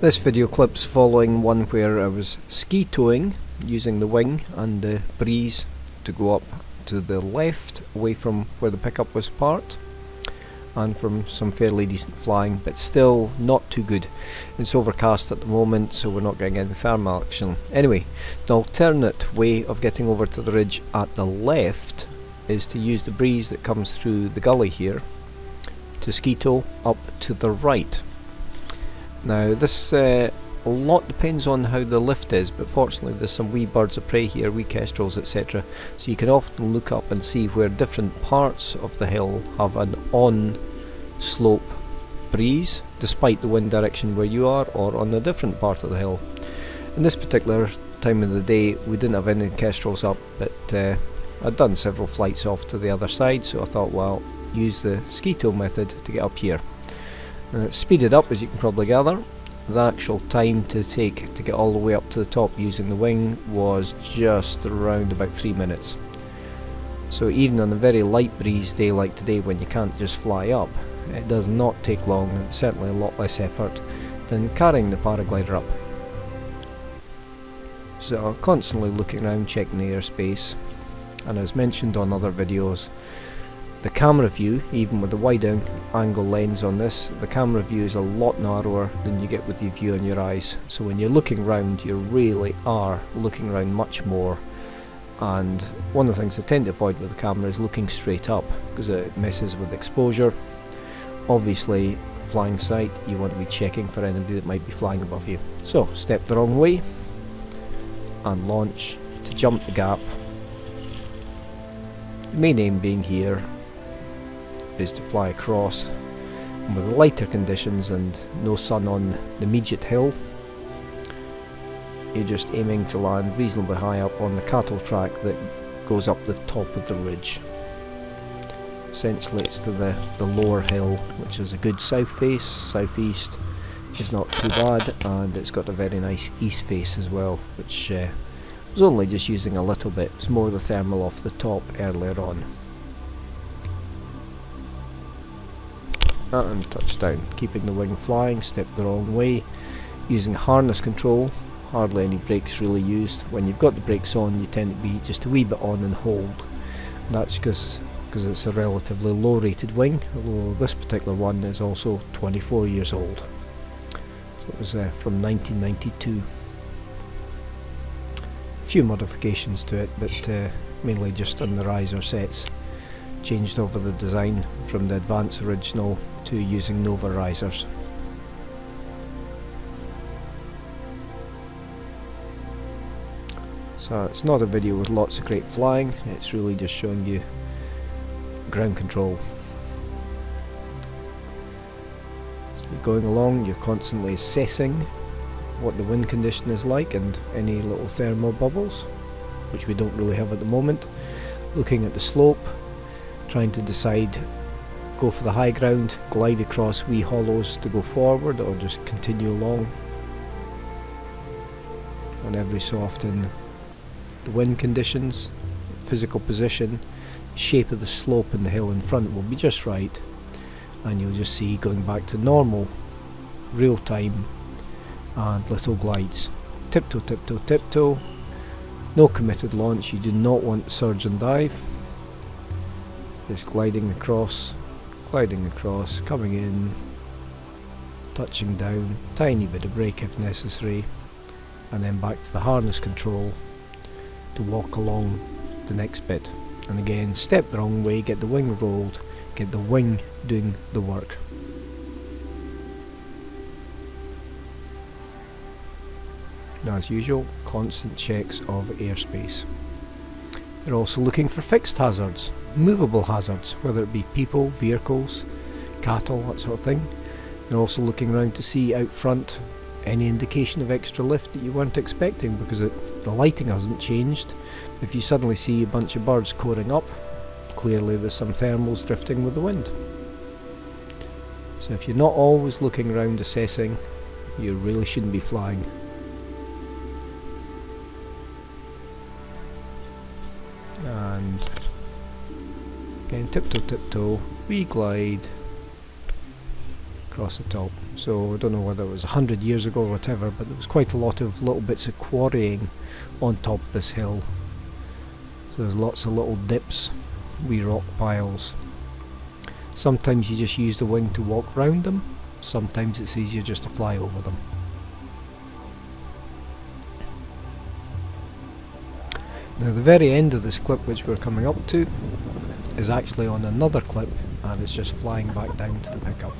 This video clip's following one where I was ski towing using the wing and the breeze to go up to the left away from where the pickup was parked and from some fairly decent flying but still not too good. It's overcast at the moment so we're not getting any thermal action. Anyway, the alternate way of getting over to the ridge at the left is to use the breeze that comes through the gully here to ski tow up to the right. Now this uh, a lot depends on how the lift is but fortunately there's some wee birds of prey here, wee kestrels etc so you can often look up and see where different parts of the hill have an on slope breeze despite the wind direction where you are or on a different part of the hill. In this particular time of the day we didn't have any kestrels up but uh, I'd done several flights off to the other side so I thought well use the ski tow method to get up here. It's speeded up as you can probably gather. The actual time to take to get all the way up to the top using the wing was just around about 3 minutes. So even on a very light breeze day like today when you can't just fly up, it does not take long and certainly a lot less effort than carrying the paraglider up. So I'm constantly looking around checking the airspace and as mentioned on other videos the camera view, even with the wide angle lens on this, the camera view is a lot narrower than you get with the view on your eyes. So when you're looking round, you really are looking around much more. And one of the things I tend to avoid with the camera is looking straight up because it messes with exposure. Obviously, flying site, you want to be checking for anybody that might be flying above you. So, step the wrong way and launch to jump the gap. The main aim being here is to fly across and with lighter conditions and no sun on the immediate hill you're just aiming to land reasonably high up on the cattle track that goes up the top of the ridge. Essentially it's to the, the lower hill which is a good south face, southeast is not too bad and it's got a very nice east face as well which uh, was only just using a little bit, it's more the thermal off the top earlier on. And touchdown. Keeping the wing flying, step the wrong way. Using harness control, hardly any brakes really used. When you've got the brakes on you tend to be just a wee bit on and hold. And that's because because it's a relatively low rated wing, although this particular one is also 24 years old. So it was uh, from 1992. A few modifications to it, but uh, mainly just on the riser sets changed over the design from the Advance original to using Nova risers. So it's not a video with lots of great flying, it's really just showing you ground control. So you're going along, you're constantly assessing what the wind condition is like and any little thermal bubbles, which we don't really have at the moment. Looking at the slope, trying to decide go for the high ground, glide across wee hollows to go forward or just continue along. And every so often the wind conditions, physical position, shape of the slope and the hill in front will be just right and you'll just see going back to normal real time and little glides. Tiptoe, tiptoe, tiptoe. No committed launch, you do not want surge and dive just gliding across, gliding across, coming in, touching down, tiny bit of brake if necessary, and then back to the harness control to walk along the next bit. And again, step the wrong way, get the wing rolled, get the wing doing the work. Now as usual, constant checks of airspace. They're also looking for fixed hazards, movable hazards, whether it be people, vehicles, cattle, that sort of thing. They're also looking around to see out front any indication of extra lift that you weren't expecting because it, the lighting hasn't changed. If you suddenly see a bunch of birds coring up, clearly there's some thermals drifting with the wind. So if you're not always looking around assessing, you really shouldn't be flying. Again tiptoe tiptoe we glide across the top. So I don't know whether it was a hundred years ago or whatever, but there was quite a lot of little bits of quarrying on top of this hill. So there's lots of little dips, wee rock piles. Sometimes you just use the wing to walk round them, sometimes it's easier just to fly over them. Now the very end of this clip which we're coming up to is actually on another clip and it's just flying back down to the pickup.